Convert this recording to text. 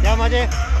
क्या मज़े?